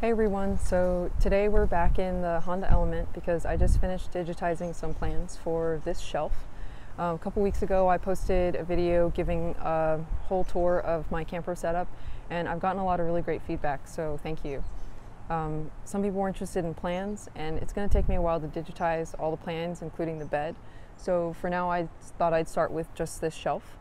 Hey everyone, so today we're back in the Honda Element because I just finished digitizing some plans for this shelf. Um, a couple weeks ago I posted a video giving a whole tour of my camper setup and I've gotten a lot of really great feedback, so thank you. Um, some people were interested in plans and it's going to take me a while to digitize all the plans including the bed. So for now I thought I'd start with just this shelf.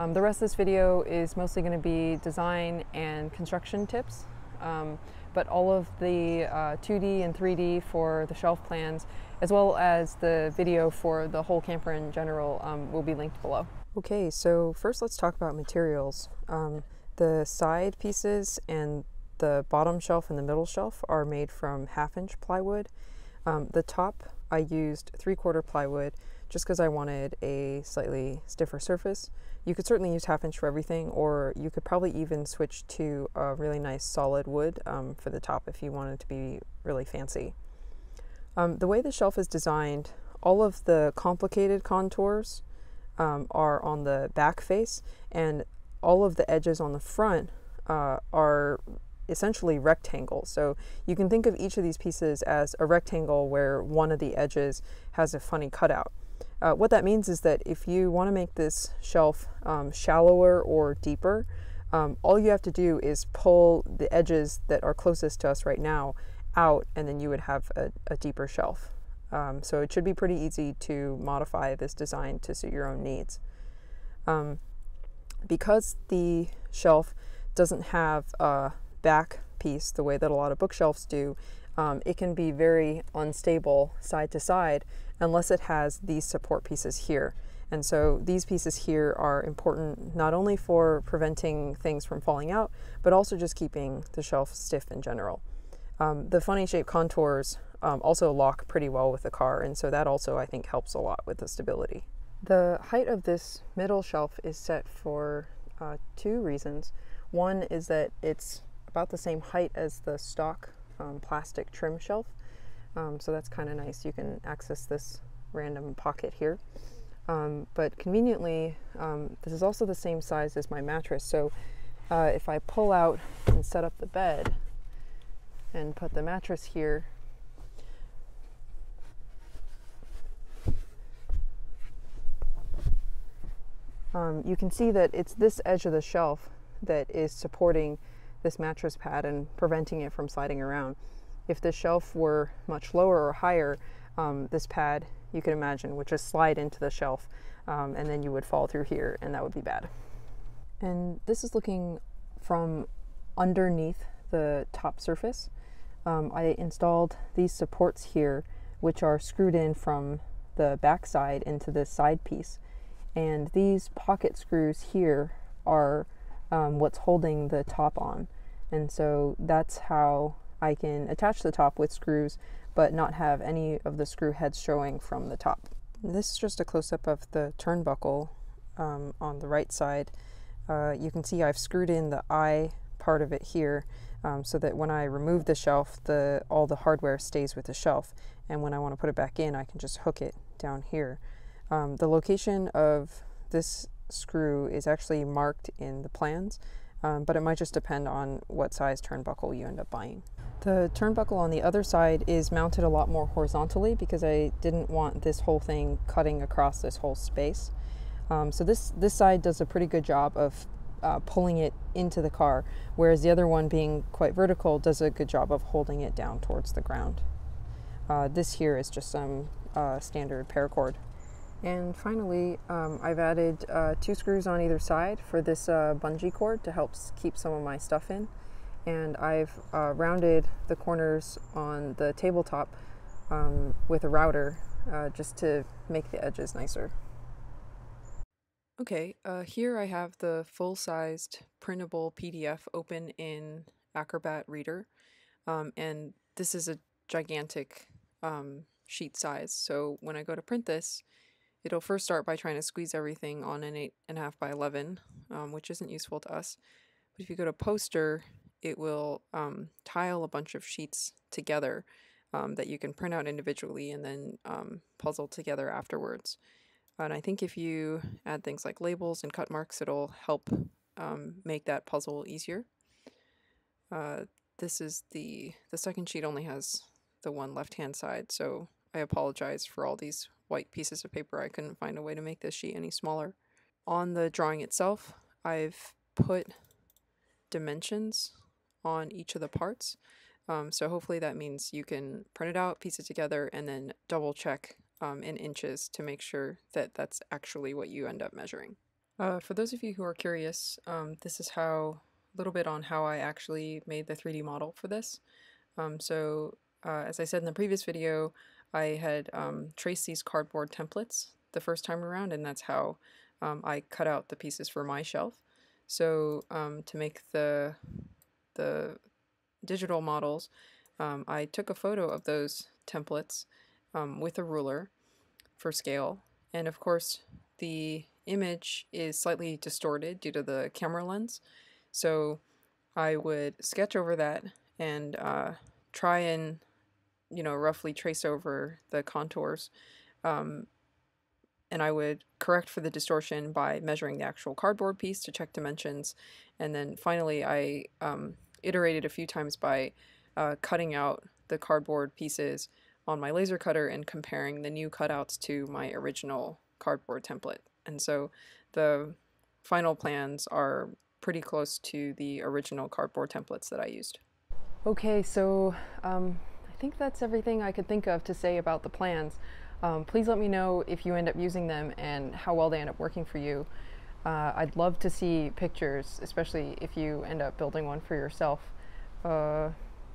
Um, the rest of this video is mostly going to be design and construction tips. Um, but all of the uh, 2D and 3D for the shelf plans, as well as the video for the whole camper in general, um, will be linked below. Okay, so first let's talk about materials. Um, the side pieces and the bottom shelf and the middle shelf are made from half inch plywood. Um, the top I used three quarter plywood just because I wanted a slightly stiffer surface. You could certainly use half inch for everything, or you could probably even switch to a really nice solid wood um, for the top if you wanted to be really fancy. Um, the way the shelf is designed, all of the complicated contours um, are on the back face, and all of the edges on the front uh, are essentially rectangles. So you can think of each of these pieces as a rectangle where one of the edges has a funny cutout. Uh, what that means is that if you want to make this shelf um, shallower or deeper, um, all you have to do is pull the edges that are closest to us right now out and then you would have a, a deeper shelf. Um, so it should be pretty easy to modify this design to suit your own needs. Um, because the shelf doesn't have a back piece the way that a lot of bookshelves do, um, it can be very unstable side to side unless it has these support pieces here. And so these pieces here are important not only for preventing things from falling out, but also just keeping the shelf stiff in general. Um, the funny shape contours um, also lock pretty well with the car, and so that also I think helps a lot with the stability. The height of this middle shelf is set for uh, two reasons. One is that it's about the same height as the stock um, plastic trim shelf. Um, so that's kind of nice. You can access this random pocket here. Um, but conveniently, um, this is also the same size as my mattress. So uh, if I pull out and set up the bed and put the mattress here, um, you can see that it's this edge of the shelf that is supporting this mattress pad and preventing it from sliding around. If the shelf were much lower or higher, um, this pad, you can imagine, would just slide into the shelf um, and then you would fall through here and that would be bad. And this is looking from underneath the top surface. Um, I installed these supports here, which are screwed in from the back side into this side piece. And these pocket screws here are um, what's holding the top on. And so that's how I can attach the top with screws but not have any of the screw heads showing from the top. This is just a close-up of the turnbuckle um, on the right side. Uh, you can see I've screwed in the eye part of it here um, so that when I remove the shelf, the all the hardware stays with the shelf. And when I want to put it back in, I can just hook it down here. Um, the location of this screw is actually marked in the plans, um, but it might just depend on what size turnbuckle you end up buying. The turnbuckle on the other side is mounted a lot more horizontally because I didn't want this whole thing cutting across this whole space. Um, so this, this side does a pretty good job of uh, pulling it into the car, whereas the other one being quite vertical does a good job of holding it down towards the ground. Uh, this here is just some uh, standard paracord and finally, um, I've added uh, two screws on either side for this uh, bungee cord to help keep some of my stuff in. And I've uh, rounded the corners on the tabletop um, with a router uh, just to make the edges nicer. Okay, uh, here I have the full-sized printable PDF open in Acrobat Reader. Um, and this is a gigantic um, sheet size. So when I go to print this, It'll first start by trying to squeeze everything on an 8.5 by 11, um, which isn't useful to us. But if you go to poster, it will um, tile a bunch of sheets together um, that you can print out individually and then um, puzzle together afterwards. And I think if you add things like labels and cut marks, it'll help um, make that puzzle easier. Uh, this is the the second sheet only has the one left hand side, so I apologize for all these white pieces of paper. I couldn't find a way to make this sheet any smaller. On the drawing itself, I've put dimensions on each of the parts. Um, so hopefully that means you can print it out, piece it together, and then double check um, in inches to make sure that that's actually what you end up measuring. Uh, for those of you who are curious, um, this is how, a little bit on how I actually made the 3D model for this. Um, so uh, as I said in the previous video, I had um, traced these cardboard templates the first time around, and that's how um, I cut out the pieces for my shelf. So um, to make the the digital models, um, I took a photo of those templates um, with a ruler for scale. And of course, the image is slightly distorted due to the camera lens. So I would sketch over that and uh, try and, you know, roughly trace over the contours. Um, and I would correct for the distortion by measuring the actual cardboard piece to check dimensions. And then finally, I um, iterated a few times by uh, cutting out the cardboard pieces on my laser cutter and comparing the new cutouts to my original cardboard template. And so the final plans are pretty close to the original cardboard templates that I used. Okay, so um, think that's everything I could think of to say about the plans. Um, please let me know if you end up using them and how well they end up working for you. Uh, I'd love to see pictures, especially if you end up building one for yourself. Uh,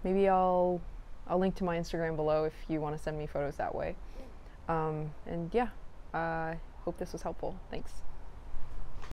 maybe I'll I'll link to my Instagram below if you want to send me photos that way. Um, and yeah, I hope this was helpful. Thanks.